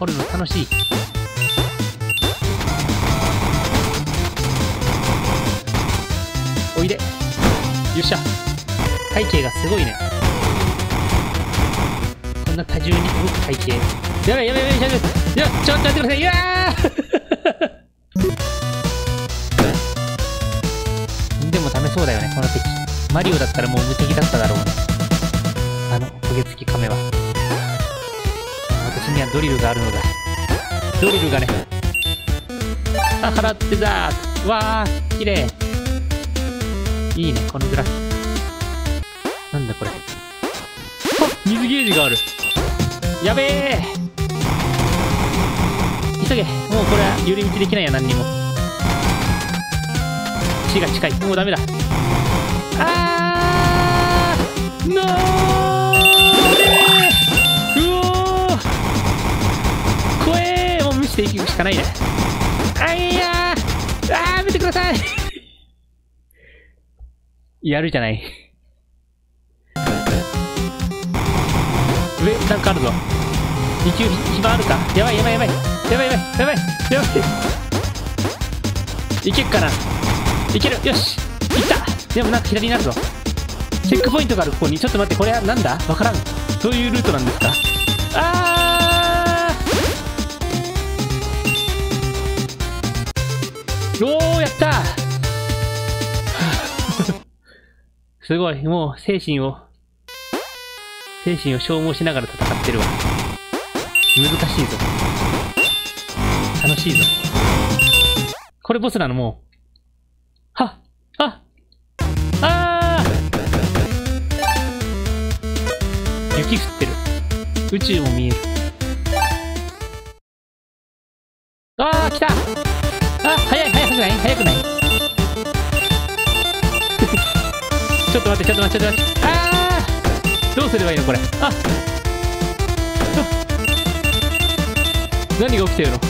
掘るの楽しい。おいで。よっしゃ。体型がすごいね。こんな多重に動く体型。やばいやばいやばいやばい。いや、ちょっと待ってください。いやー でもダメそうだよね、この敵。マリオだったらもう無敵だっただろうね。あの、トゲ付き亀は。にはドリルがあるのだ。ドリルがね。あ、払ってだーわー、綺麗。いいね、このグラフ。なんだこれ。あ水ゲージがある。やべえ急げ。もうこれは寄り道できないや、何にも。死が近い。もうダメだ。あーのーしていくしかないね。あいやーあーやめてください やるじゃない。上、なんかあるぞ。2級暇あるかやばいやばいやばい。やばいやばいやばいやばい。いけっかないけるよしいったでもなんか左になるぞ。チェックポイントがあるここに。ちょっと待って、これはなんだ？わからん。どういうルートなんですか？あーったすごい。もう精神を、精神を消耗しながら戦ってるわ。難しいぞ。楽しいぞ。これボスなの？もう。はっああー雪降ってる。宇宙も見える。ああ来たない？早くない？ちょっと待って、ちょっと待って、ちょっと待って。ああどうすればいいのこれ？あ何が起きてるの？